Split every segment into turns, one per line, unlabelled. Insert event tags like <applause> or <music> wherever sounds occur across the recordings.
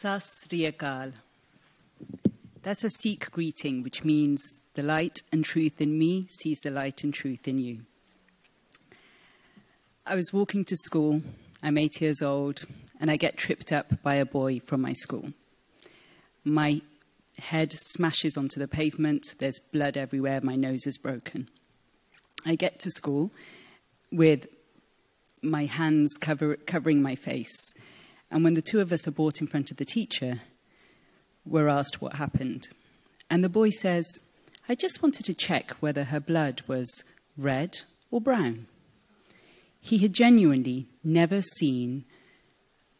Sat Sri Akal. That's a Sikh greeting, which means the light and truth in me sees the light and truth in you. I was walking to school. I'm eight years old, and I get tripped up by a boy from my school. My head smashes onto the pavement. There's blood everywhere. My nose is broken. I get to school with my hands cover, covering my face. And when the two of us are brought in front of the teacher, we're asked what happened. And the boy says, I just wanted to check whether her blood was red or brown. He had genuinely never seen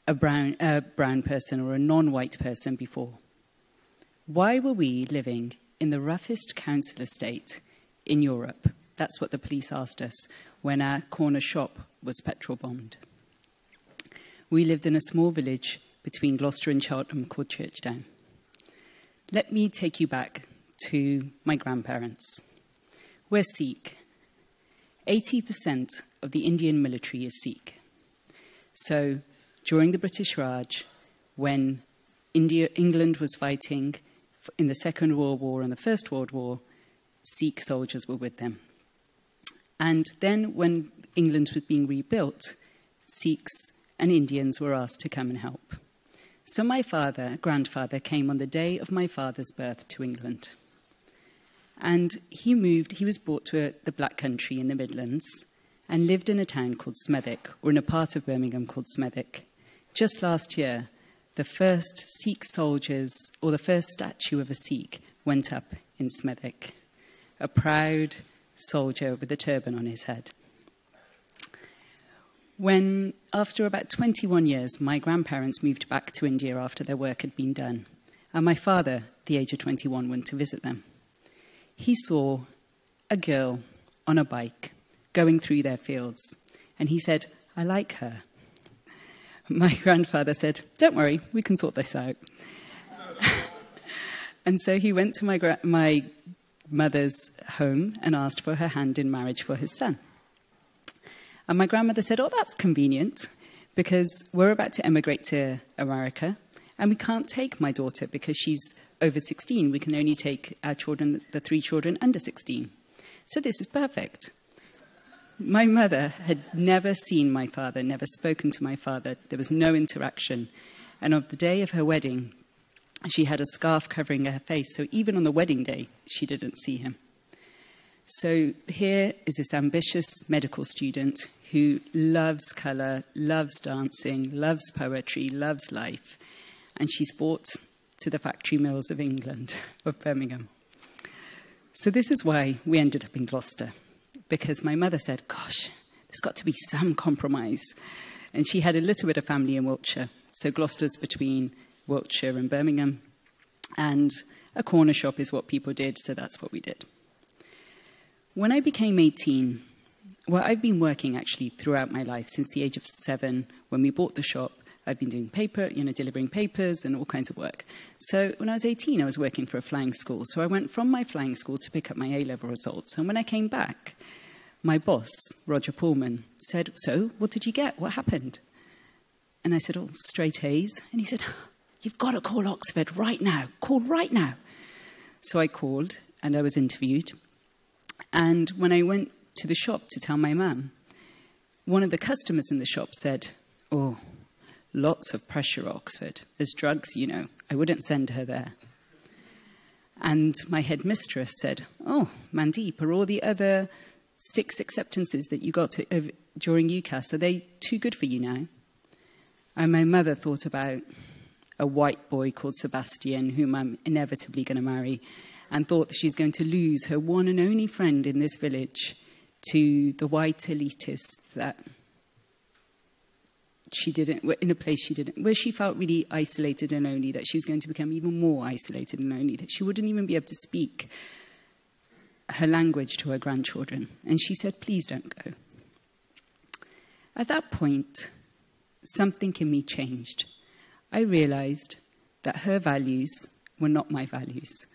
a brown, a brown person or a non white person before. Why were we living in the roughest council estate in Europe? That's what the police asked us when our corner shop was petrol bombed. We lived in a small village between Gloucester and Cheltenham called Churchdown. Let me take you back to my grandparents. We're Sikh. 80% of the Indian military is Sikh. So during the British Raj, when India, England was fighting in the Second World War and the First World War, Sikh soldiers were with them. And then when England was being rebuilt, Sikhs and Indians were asked to come and help. So my father, grandfather, came on the day of my father's birth to England. And he moved, he was brought to a, the Black Country in the Midlands and lived in a town called Smethwick, or in a part of Birmingham called Smethwick. Just last year, the first Sikh soldiers, or the first statue of a Sikh, went up in Smethwick. A proud soldier with a turban on his head when, after about 21 years, my grandparents moved back to India after their work had been done, and my father, at the age of 21, went to visit them. He saw a girl on a bike going through their fields, and he said, I like her. My <laughs> grandfather said, Don't worry, we can sort this out. <laughs> and so he went to my, my mother's home and asked for her hand in marriage for his son. And my grandmother said, Oh, that's convenient because we're about to emigrate to America and we can't take my daughter because she's over 16. We can only take our children, the three children under 16. So this is perfect. My mother had never seen my father, never spoken to my father. There was no interaction. And on the day of her wedding, she had a scarf covering her face. So even on the wedding day, she didn't see him. So here is this ambitious medical student who loves colour, loves dancing, loves poetry, loves life. And she's brought to the factory mills of England, of Birmingham. So this is why we ended up in Gloucester, because my mother said, Gosh, there's got to be some compromise. And she had a little bit of family in Wiltshire. So Gloucester's between Wiltshire and Birmingham. And a corner shop is what people did, so that's what we did. When I became 18, well, I've been working actually throughout my life since the age of seven. When we bought the shop, I've been doing paper, you know, delivering papers and all kinds of work. So when I was 18, I was working for a flying school. So I went from my flying school to pick up my A level results. And when I came back, my boss, Roger Pullman, said, So, what did you get? What happened? And I said, Oh, straight A's. And he said, <gasps> You've got to call Oxford right now. Call right now. So I called and I was interviewed. And when I went to the shop to tell my mum. One of the customers in the shop said, Oh, lots of pressure, Oxford. There's drugs, you know. I wouldn't send her there. And my headmistress said, Oh, Mandeep, are all the other six acceptances that you got to, uh, during UCAS, are they too good for you now? And my mother thought about a white boy called Sebastian, whom I'm inevitably going to marry, and thought that she's going to lose her one and only friend in this village to the white elitists that she didn't, in a place she didn't, where she felt really isolated and lonely, that she was going to become even more isolated and lonely, that she wouldn't even be able to speak her language to her grandchildren. And she said, please don't go. At that point, something in me changed. I realized that her values were not my values.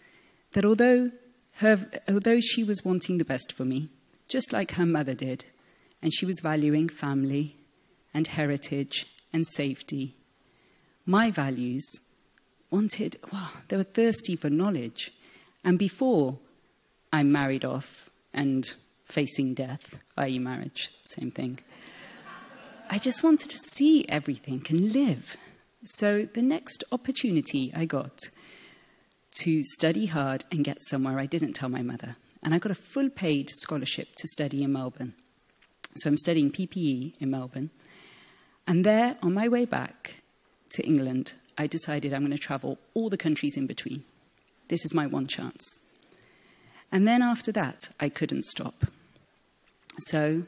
That although, her, although she was wanting the best for me, just like her mother did, and she was valuing family and heritage and safety. My values wanted, well, they were thirsty for knowledge. And before I'm married off and facing death, i.e., marriage, same thing, I just wanted to see everything and live. So the next opportunity I got to study hard and get somewhere, I didn't tell my mother. And I got a full paid scholarship to study in Melbourne. So I'm studying PPE in Melbourne. And there, on my way back to England, I decided I'm going to travel all the countries in between. This is my one chance. And then after that, I couldn't stop. So,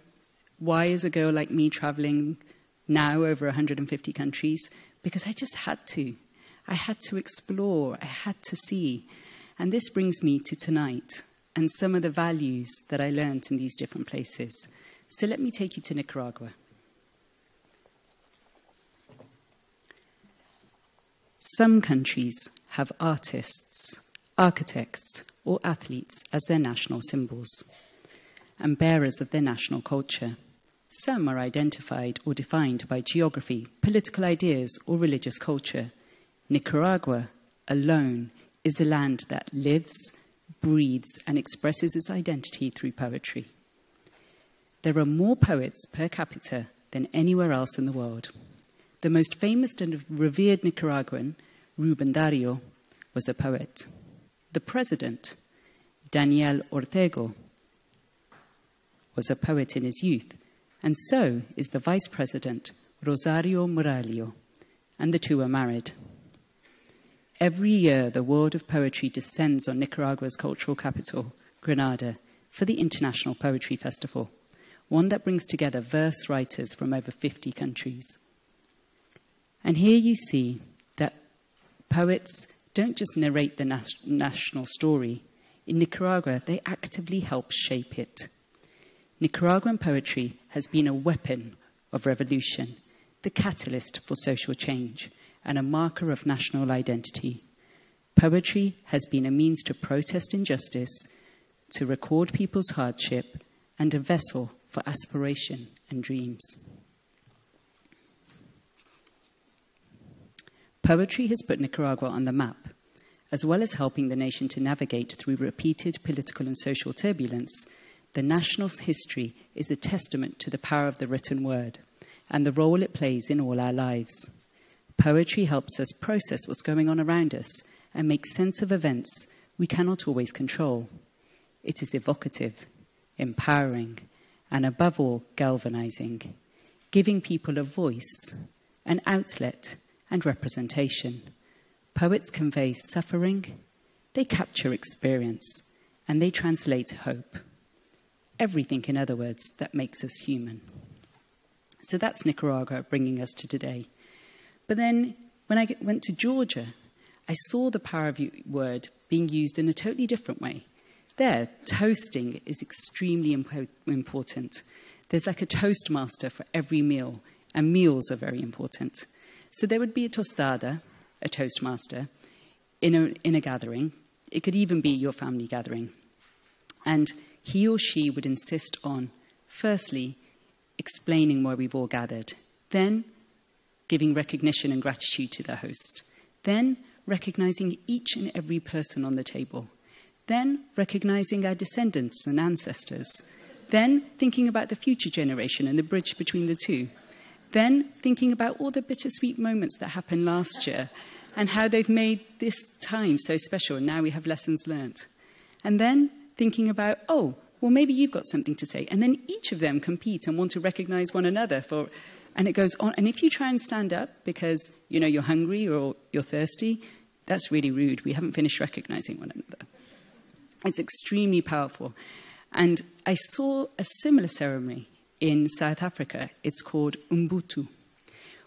why is a girl like me traveling now over 150 countries? Because I just had to. I had to explore, I had to see. And this brings me to tonight and some of the values that I learned in these different places. So let me take you to Nicaragua. Some countries have artists, architects, or athletes as their national symbols and bearers of their national culture. Some are identified or defined by geography, political ideas, or religious culture. Nicaragua alone is a land that lives, breathes, and expresses its identity through poetry. There are more poets per capita than anywhere else in the world. The most famous and revered Nicaraguan, Ruben Dario, was a poet. The president, Daniel Ortega, was a poet in his youth, and so is the vice president, Rosario Murillo, and the two are married. Every year, the world of poetry descends on Nicaragua's cultural capital, Granada, for the International Poetry Festival, one that brings together verse writers from over 50 countries. And here you see that poets don't just narrate the nas- national story. In Nicaragua, they actively help shape it. Nicaraguan poetry has been a weapon of revolution, the catalyst for social change and a marker of national identity. Poetry has been a means to protest injustice, to record people's hardship, and a vessel for aspiration and dreams. Poetry has put Nicaragua on the map, as well as helping the nation to navigate through repeated political and social turbulence. The national history is a testament to the power of the written word and the role it plays in all our lives. Poetry helps us process what's going on around us and make sense of events we cannot always control. It is evocative, empowering, and above all, galvanizing, giving people a voice, an outlet, and representation. Poets convey suffering, they capture experience, and they translate hope. Everything, in other words, that makes us human. So that's Nicaragua bringing us to today. But then when I went to Georgia, I saw the power of word being used in a totally different way. There, toasting is extremely impo- important. There's like a toastmaster for every meal, and meals are very important. So there would be a tamada, a toastmaster, in a, in a gathering. It could even be your family gathering. And he or she would insist on, firstly, explaining why we've all gathered, then giving recognition and gratitude to the host. Then recognizing each and every person on the table. Then recognizing our descendants and ancestors. Then thinking about the future generation and the bridge between the two. Then thinking about all the bittersweet moments that happened last year and how they've made this time so special. And now we have lessons learnt. And then thinking about, oh, well, maybe you've got something to say. And then each of them compete and want to recognize one another for and it goes on. And if you try and stand up because, you know, you're hungry or you're thirsty, that's really rude. We haven't finished recognizing one another. It's extremely powerful. And I saw a similar ceremony in South Africa. It's called Ubuntu.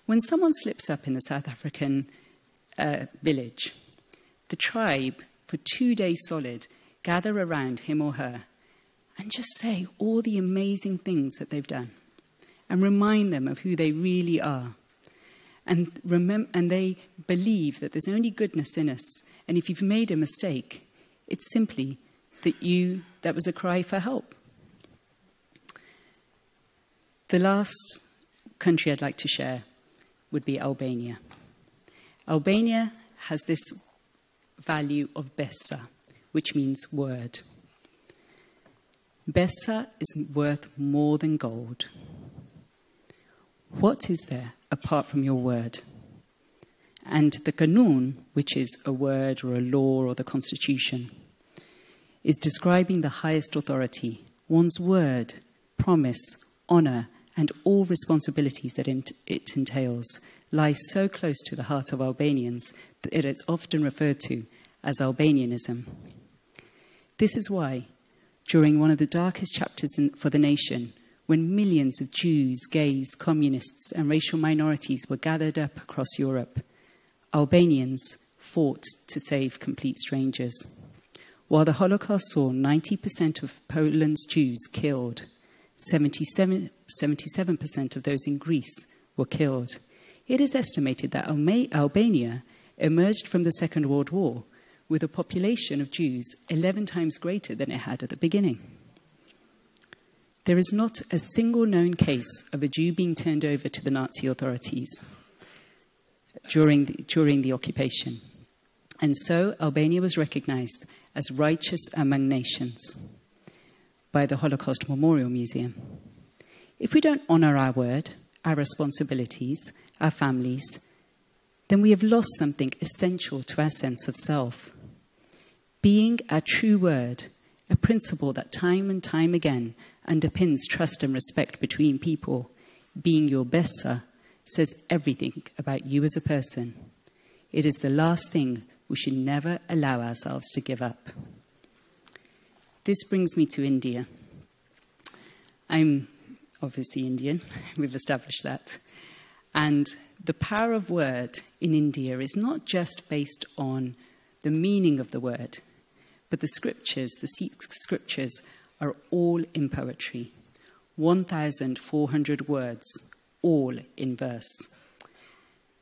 When someone slips up in the South African uh, village, the tribe, for two days solid, gather around him or her and just say all the amazing things that they've done and remind them of who they really are. And, remem- and they believe that there's only goodness in us. And if you've made a mistake, it's simply that you that was a cry for help. The last country I'd like to share would be Albania. Albania has this value of Besa, which means word. Besa is worth more than gold. What is there apart from your word? And the Kanun, which is a word or a law or the constitution, is describing the highest authority, one's word, promise, honor, and all responsibilities that it entails lie so close to the heart of Albanians that it's often referred to as Albanianism. This is why, during one of the darkest chapters in, for the nation, when millions of Jews, gays, communists, and racial minorities were gathered up across Europe, Albanians fought to save complete strangers. While the Holocaust saw 90% of Poland's Jews killed, 77, 77% of those in Greece were killed. It is estimated that Albania emerged from the Second World War with a population of Jews 11 times greater than it had at the beginning. There is not a single known case of a Jew being turned over to the Nazi authorities during the, during the occupation. And so Albania was recognized as righteous among nations by the Holocaust Memorial Museum. If we don't honor our word, our responsibilities, our families, then we have lost something essential to our sense of self. Being our true word, a principle that time and time again underpins trust and respect between people, being your besa, says everything about you as a person. It is the last thing we should never allow ourselves to give up. This brings me to India. I'm obviously Indian, <laughs> we've established that. And the power of word in India is not just based on the meaning of the word, but the scriptures, the Sikh scriptures, are all in poetry. 1,400 words, all in verse.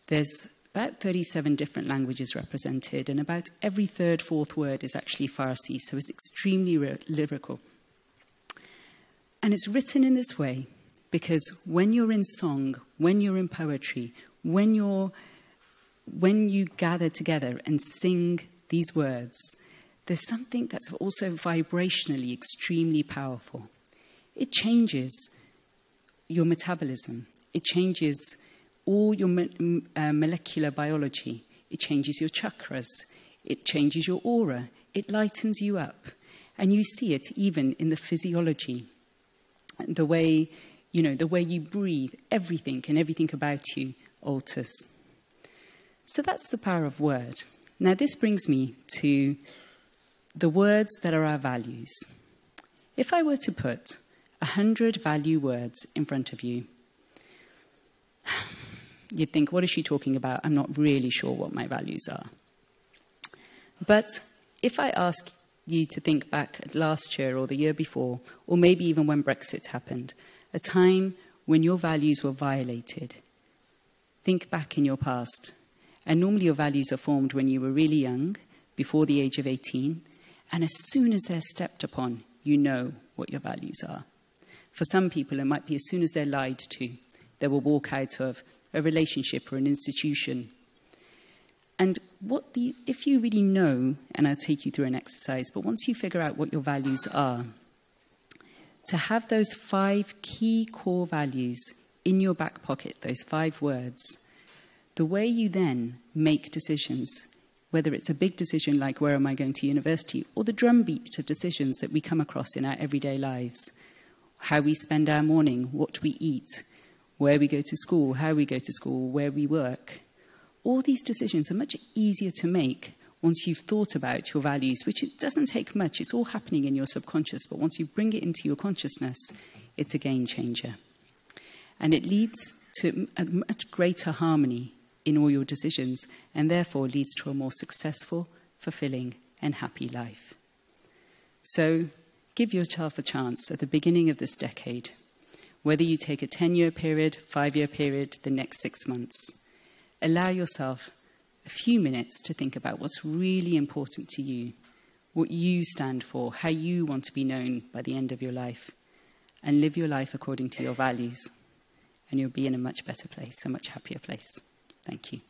There's about 37 different languages represented, and about every third, fourth word is actually Farsi, so it's extremely lyrical. And it's written in this way because when you're in song, when you're in poetry, when, you're, when you gather together and sing these words, there's something that's also vibrationally extremely powerful. It changes your metabolism, it changes all your mo- uh, molecular biology, it changes your chakras, it changes your aura, it lightens you up. And you see it even in the physiology, the way, you know, the way you breathe, everything and everything about you alters. So that's the power of word. Now, this brings me to the words that are our values. If I were to put a hundred value words in front of you, you'd think, what is she talking about? I'm not really sure what my values are. But if I ask you to think back at last year or the year before, or maybe even when Brexit happened, a time when your values were violated, think back in your past. And normally your values are formed when you were really young, before the age of 18, and as soon as they're stepped upon, you know what your values are. For some people, it might be as soon as they're lied to, they will walk out of a relationship or an institution. And what the, if you really know, and I'll take you through an exercise, but once you figure out what your values are, to have those five key core values in your back pocket, those five words, the way you then make decisions, whether it's a big decision like where am I going to university, or the drumbeat of decisions that we come across in our everyday lives, how we spend our morning, what we eat, where we go to school, how we go to school, where we work. All these decisions are much easier to make once you've thought about your values, which it doesn't take much. It's all happening in your subconscious, but once you bring it into your consciousness, it's a game changer. And it leads to a much greater harmony in all your decisions, and therefore leads to a more successful, fulfilling, and happy life. So, give yourself a chance at the beginning of this decade whether you take a 10 year period, five year period, the next six months. Allow yourself a few minutes to think about what's really important to you, what you stand for, how you want to be known by the end of your life, and live your life according to your values. And you'll be in a much better place, a much happier place. Thank you.